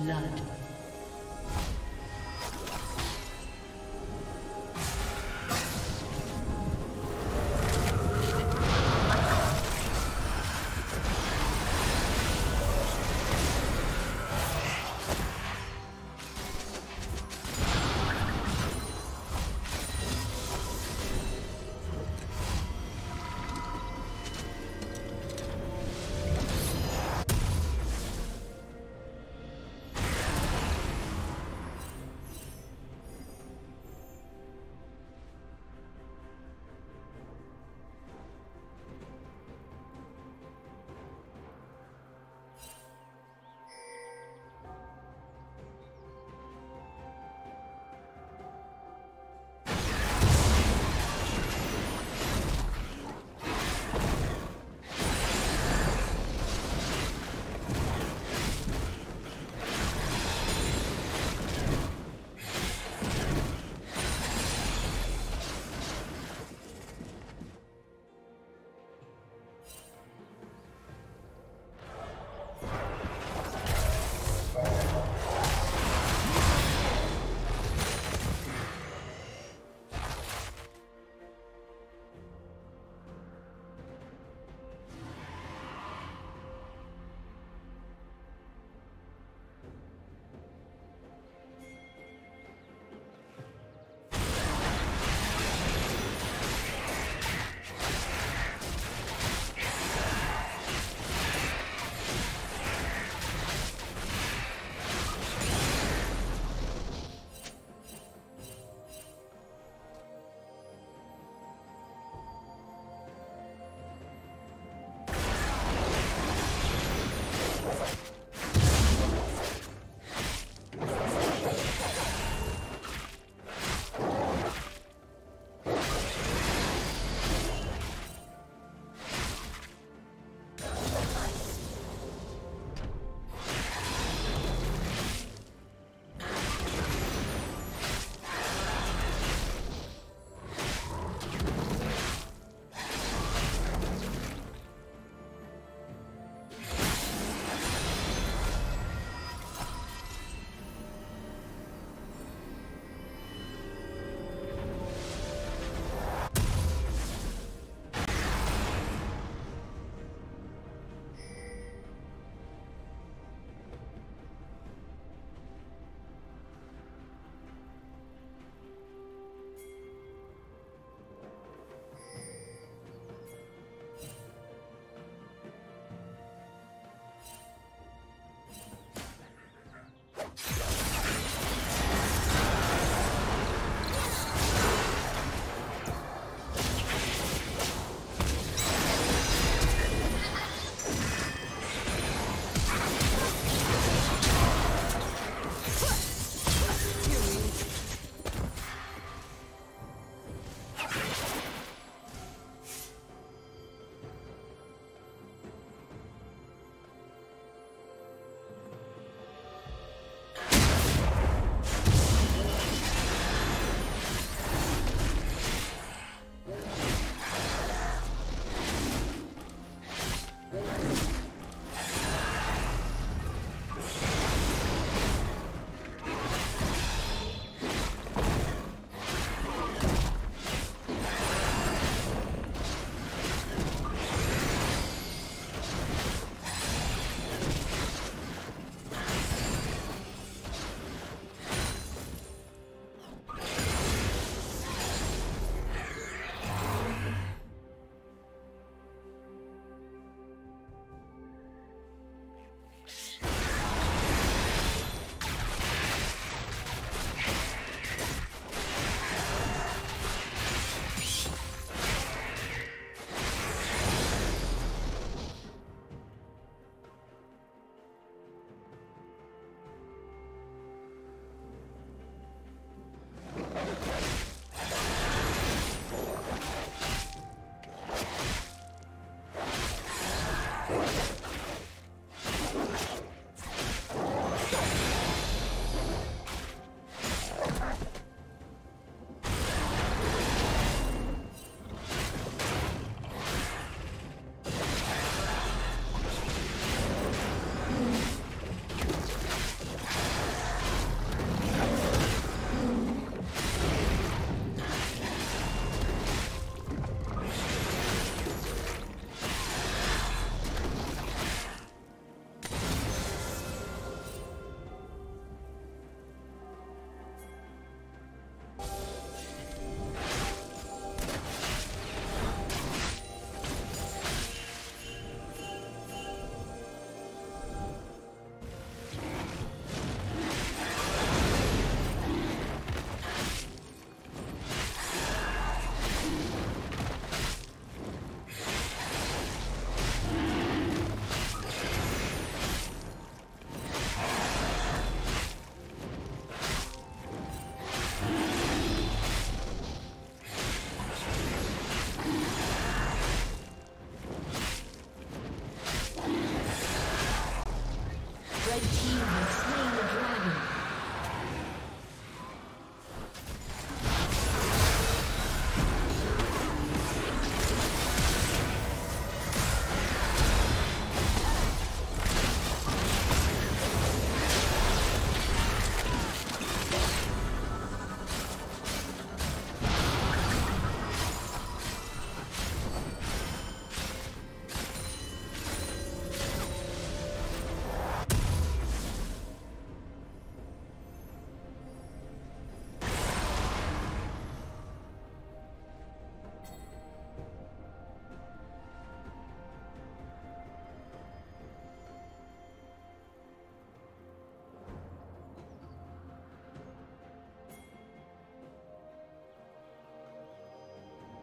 Blood.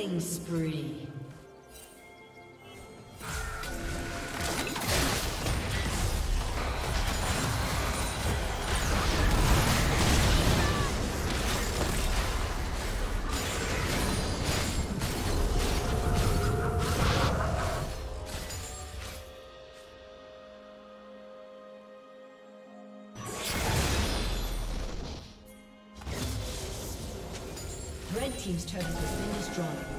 Killing spree. Red Team's turret has been destroyed.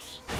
Fox.